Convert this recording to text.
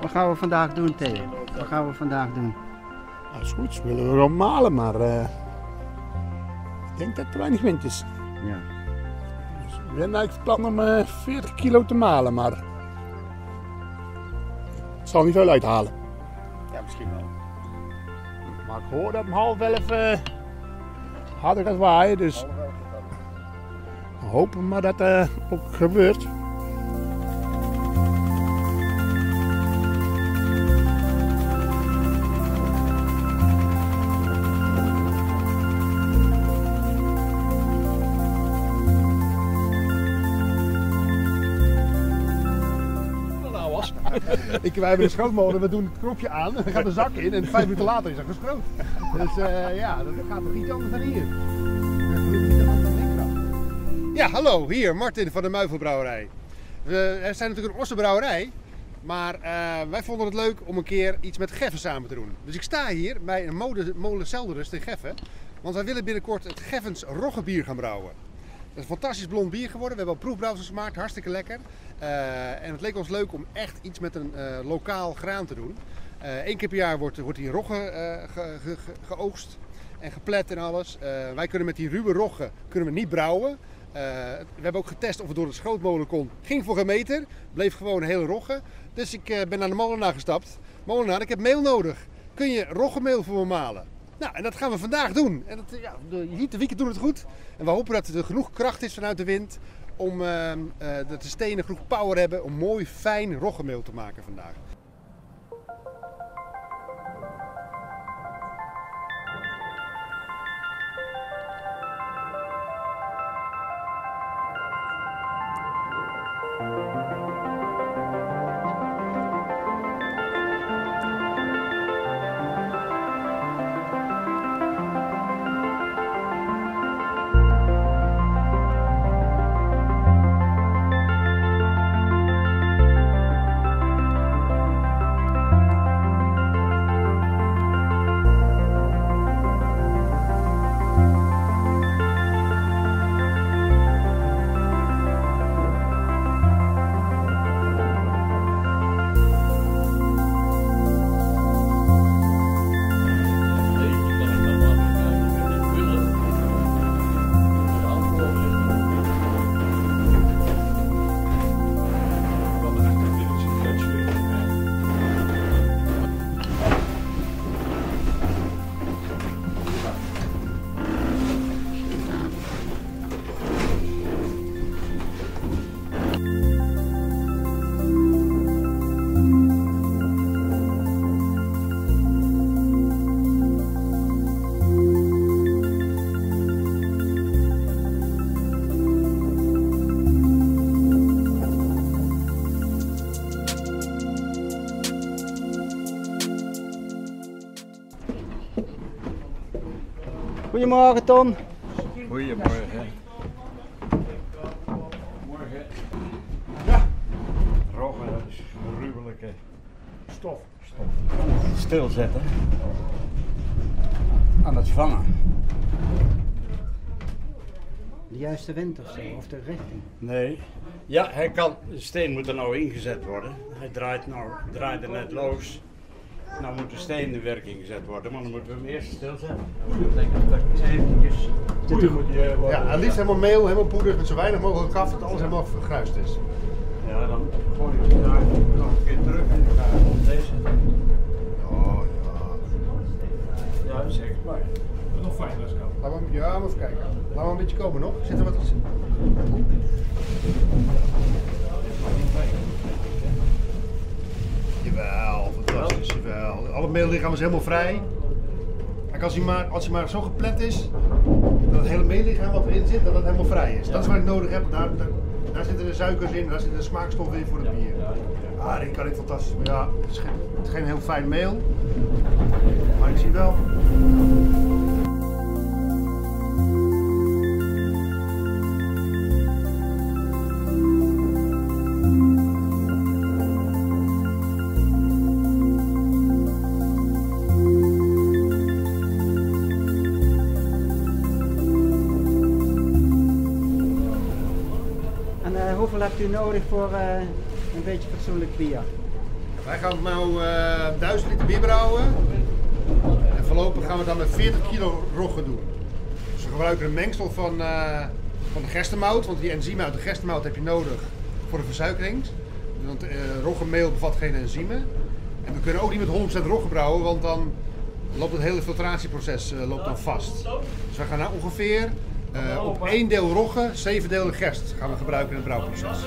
Wat gaan we vandaag doen, Theo? Wat gaan we vandaag doen? Dat is goed, we willen wel malen, maar eh, ik denk dat er weinig wind is. Ja. We hebben eigenlijk plan om eh, 40 kilo te malen, maar het zal niet veel uithalen. Ja, misschien wel. Maar ik hoor dat om half elf eh, harder gaat waaien, dus we hopen maar dat dat ook gebeurt. Ik, wij hebben een schrootmolen, we doen het knopje aan, dan gaat de zak in en vijf minuten later is dat geschroot. Dus eh, ja, dat gaat nog iets anders dan hier. Ja, hallo, hier Martin van de Muivelbrouwerij. We zijn natuurlijk een Ossenbrouwerij, maar eh, wij vonden het leuk om een keer iets met Geffen samen te doen. Dus ik sta hier bij een molen Zelderust in Geffen, want wij willen binnenkort het Geffens Roggebier gaan brouwen. Is een fantastisch blond bier geworden. We hebben al proefbrouwsels gemaakt, hartstikke lekker. Eh, en het leek ons leuk om echt iets met een eh, lokaal graan te doen. Eén keer per jaar wordt, wordt die rogge eh, ge- ge- ge- geoogst en geplet en alles. Eh, wij kunnen met die ruwe rogge kunnen we niet brouwen. Eh, we hebben ook getest of het door de schootmolen kon. Ging voor geen meter, bleef gewoon een hele rogge. Dus ik eh, ben naar de molenaar gestapt. Molenaar, ik heb meel nodig. Kun je roggemeel voor me malen? Nou, en dat gaan we vandaag doen. En dat, ja, de, de doen het goed. En we hopen dat er genoeg kracht is vanuit de wind om eh, eh, dat de stenen genoeg power hebben om mooi fijn roggemeel te maken vandaag. Goedemorgen, Ton. Goedemorgen. Morgen. Roggen, dat is gruwelijke Stof. stilzetten. Aan het vangen. De juiste wind of zo, of de richting. Nee. Ja, hij kan, de steen moet er nou ingezet worden. Hij draait nou, draaide net los. Nou moet de steen in werking gezet worden, maar dan moeten we hem eerst stilzetten. Dan moet eens eventjes... Poeder moet je worden. Ja, en liefst helemaal meel, helemaal poeder met zo weinig mogelijk kaf, dat alles helemaal vergruist is. Ja, dan gooi ik het daar nog een keer terug en dan ga ik op deze. Oh ja. Ja, zeg maar. Nog fijn, dat is koud. Laten we, ja, maar even kijken. Laten we een beetje komen nog. Zit er wat in? Alle meellichaam is helemaal vrij. Kijk, als hij maar, als hij maar zo geplet is, dat het hele meellichaam wat erin zit, dat het helemaal vrij is. Dat is wat ik nodig heb. Daar, daar, daar zitten de suikers in, daar zitten de smaakstoffen in voor het bier. Ah, die kan ik fantastisch. Ja, het is geen, het is geen heel fijn meel. Maar ik zie wel. Hebt u nodig voor eh, een beetje fatsoenlijk bier? Wij gaan nu eh 1000 liter bier brouwen. En voorlopig gaan we dan met 40 kilo rogge doen. Dus we gebruiken een mengsel van, eh, van de gerstemout, want die enzymen uit de gerstemout heb je nodig voor de versuikering. Want eh roggemeel bevat geen enzymen. En we kunnen ook niet met 100% rogge brouwen, want dan loopt het hele filtratieproces eh, loopt dan vast. Dus we gaan nou ongeveer eh, op één deel rogge, zeven delen gerst gaan we gebruiken in het brouwproces.